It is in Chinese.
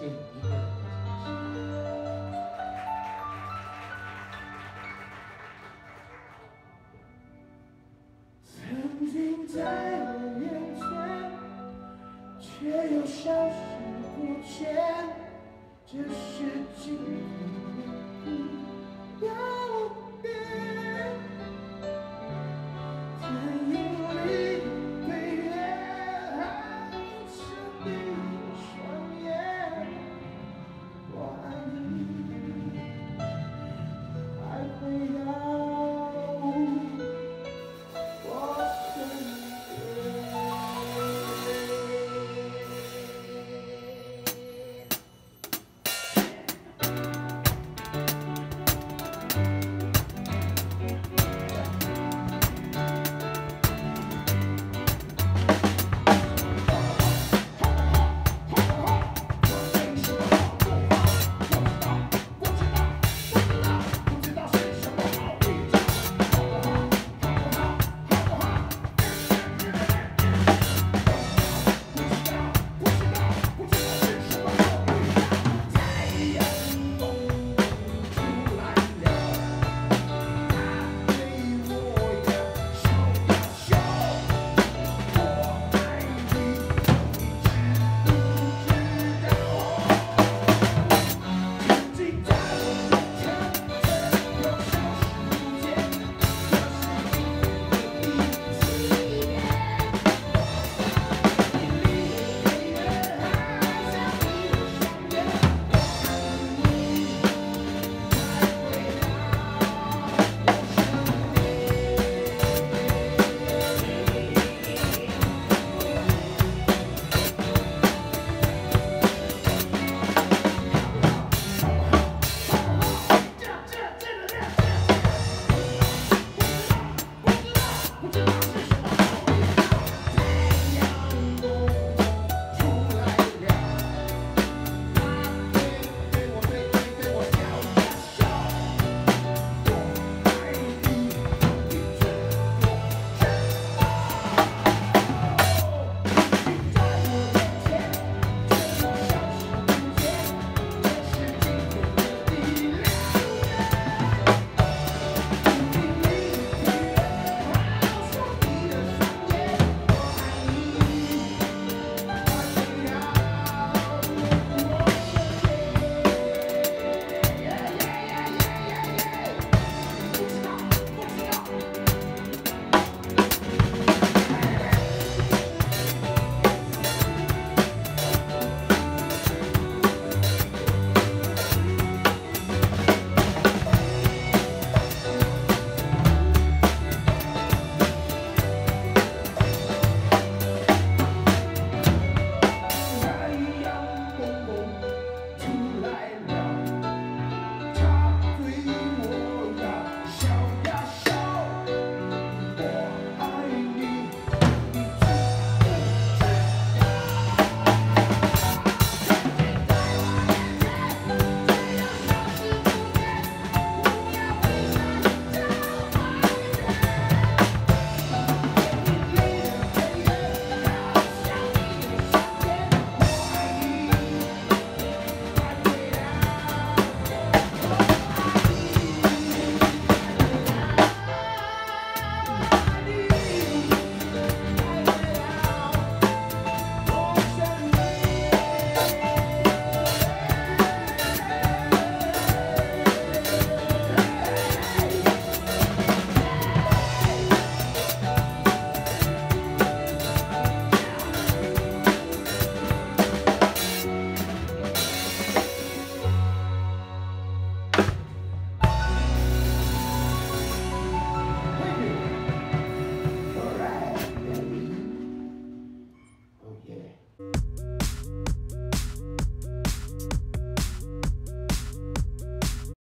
曾经在我眼前，却又消失不见。这是距离。